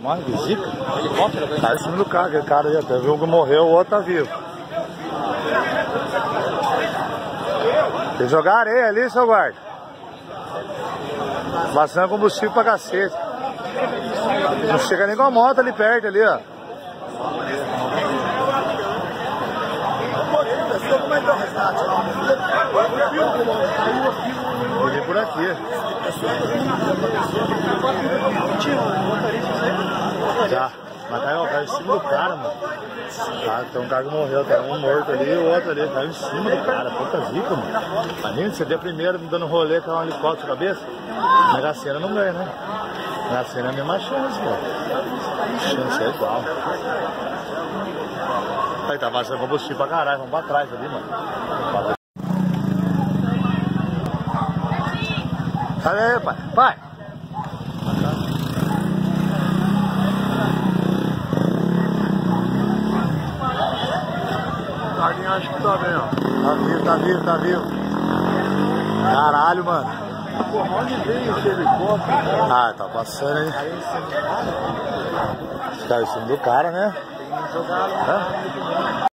Morre de zica? Tá em cima do carro, aquele cara até viu que morreu, o outro tá vivo. Tem que jogar areia ali, seu guarda. Bastante combustível pra cacete. Não chega nem com a moto ali perto ali, ó. Olhei por aqui. Já. Mas caiu, caiu em cima do cara, mano. Tá, tem um cara que morreu, tem um morto ali e o outro ali. Caiu em cima do cara. Puta zica, mano. Imagina, você deu primeiro dando rolê com um helicóptero na cabeça. Mega não ganha, né? Mega Sena é a mesma chance, mano. Chance é igual. Aí tá vazando combustível pra caralho, vamos pra trás ali, mano. Sai aí, pai. Pai! Tardinho acho que tá bem, ó. Tá vivo, tá vivo, tá vivo. Caralho, mano. Pô, onde veio esse helicóptero? Ah, tá passando aí. Tá em cima do cara, né? Jogaram Hã?